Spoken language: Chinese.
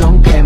i'm